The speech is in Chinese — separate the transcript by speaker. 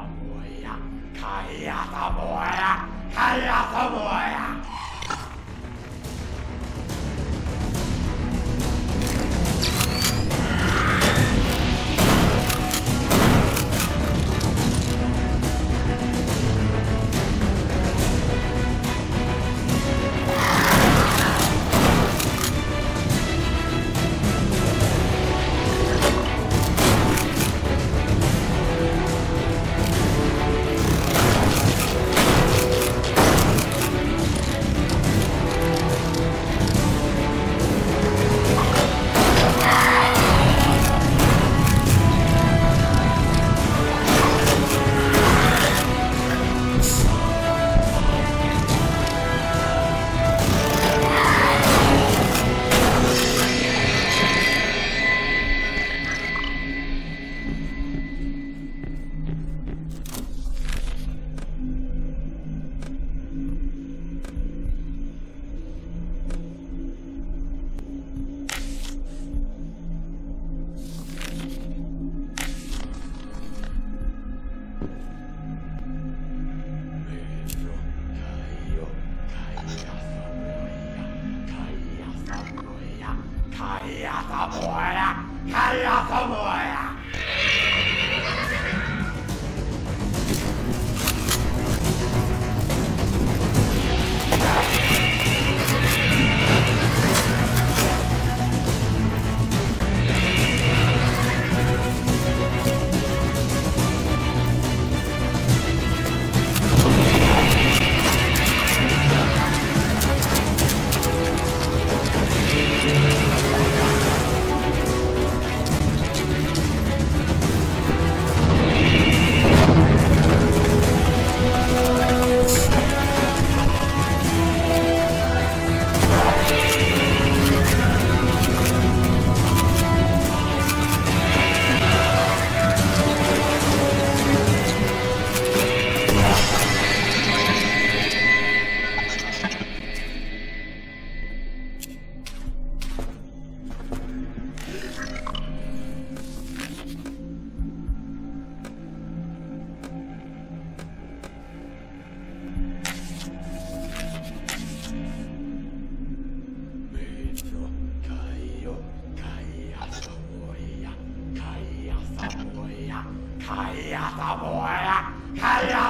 Speaker 1: 什么呀？开呀什么呀？开呀什么？开呀什么哎呀大伯呀哎呀。